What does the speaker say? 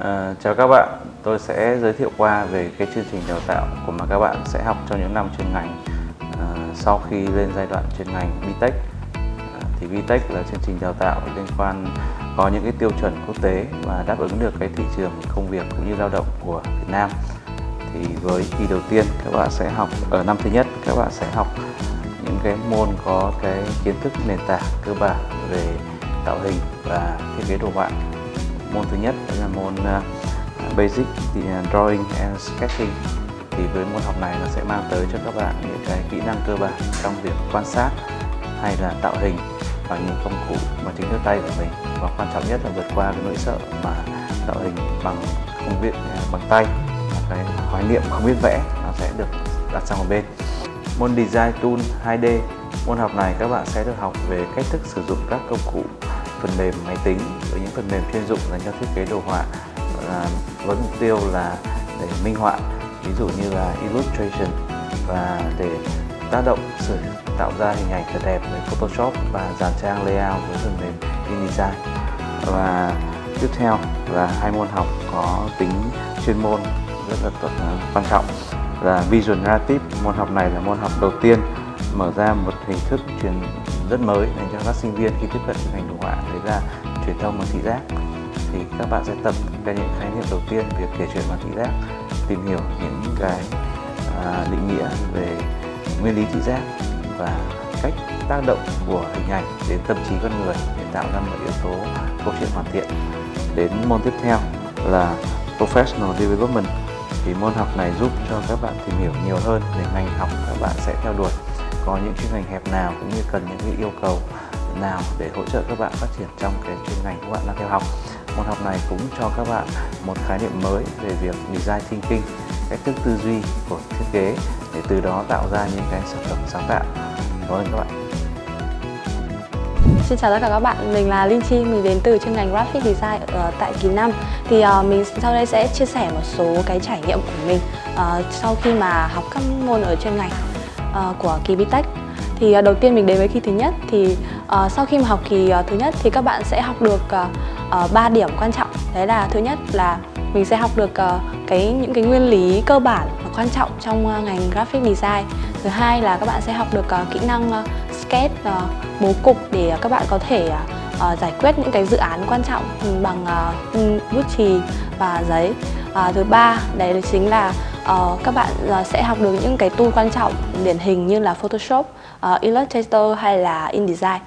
À, chào các bạn, tôi sẽ giới thiệu qua về cái chương trình đào tạo của mà các bạn sẽ học trong những năm chuyên ngành à, sau khi lên giai đoạn chuyên ngành BTech. À, thì BTech là chương trình đào tạo liên quan có những cái tiêu chuẩn quốc tế và đáp ứng được cái thị trường công việc cũng như lao động của Việt Nam. Thì với kỳ đầu tiên các bạn sẽ học ở năm thứ nhất các bạn sẽ học những cái môn có cái kiến thức nền tảng cơ bản về tạo hình và thiết kế đồ họa môn thứ nhất là môn uh, basic ờ, drawing and sketching. Thì với môn học này nó sẽ mang tới cho các bạn những cái kỹ năng cơ bản trong việc quan sát hay là tạo hình bằng những công cụ mà chính đôi tay của mình. Và quan trọng nhất là vượt qua cái nỗi sợ mà tạo hình bằng không biết ờ, bằng tay. Cái khái niệm không biết vẽ nó sẽ được đặt sang một bên. Môn design tool 2D môn học này các bạn sẽ được học về cách thức sử dụng các công cụ phần mềm máy tính với những phần mềm chuyên dụng dành cho thiết kế đồ họa à, với mục tiêu là để minh họa ví dụ như là illustration và để tác động sử tạo ra hình ảnh thật đẹp với Photoshop và dàn trang layout với phần mềm InDesign. Và tiếp theo là hai môn học có tính chuyên môn rất là tốt, à, quan trọng là Visual Narrative. Môn học này là môn học đầu tiên mở ra một hình thức truyền rất mới dành cho các sinh viên khi tiếp cận ngành đồ họa đấy là truyền thông bằng thị giác. Thì các bạn sẽ tập cái những khái niệm đầu tiên việc kể chuyện bằng thị giác tìm hiểu những cái à, định nghĩa về nguyên lý thị giác và cách tác động của hình ảnh đến tâm trí con người để tạo ra một yếu tố câu chuyện hoàn thiện. Đến môn tiếp theo là professional development. Thì môn học này giúp cho các bạn tìm hiểu nhiều hơn về ngành học các bạn sẽ theo đuổi có những chuyên ngành hẹp nào cũng như cần những cái yêu cầu nào để hỗ trợ các bạn phát triển trong cái chuyên ngành các bạn đang theo học. Môn học này cũng cho các bạn một khái niệm mới về việc design thinking cách thức tư duy của thiết kế để từ đó tạo ra những cái sản phẩm sáng tạo. Cảm ơn các bạn. Xin chào tất cả các bạn, mình là Linh Chi, mình đến từ chuyên ngành Graphic Design ở tại kỳ 5 Thì uh, mình sau đây sẽ chia sẻ một số cái trải nghiệm của mình uh, sau khi mà học các môn ở chuyên ngành uh, của kỳ BTech thì uh, đầu tiên mình đến với kỳ thứ nhất thì uh, sau khi mà học kỳ uh, thứ nhất thì các bạn sẽ học được uh, uh, 3 điểm quan trọng. Đấy là thứ nhất là mình sẽ học được uh, cái những cái nguyên lý cơ bản và quan trọng trong uh, ngành graphic design. Thứ hai là các bạn sẽ học được uh, kỹ năng uh, sketch uh, bố cục để uh, các bạn có thể uh, uh, giải quyết những cái dự án quan trọng bằng uh, bút chì và giấy. Uh, thứ ba đấy chính là uh, các bạn uh, sẽ học được những cái tool quan trọng điển hình như là Photoshop, uh, Illustrator hay là InDesign.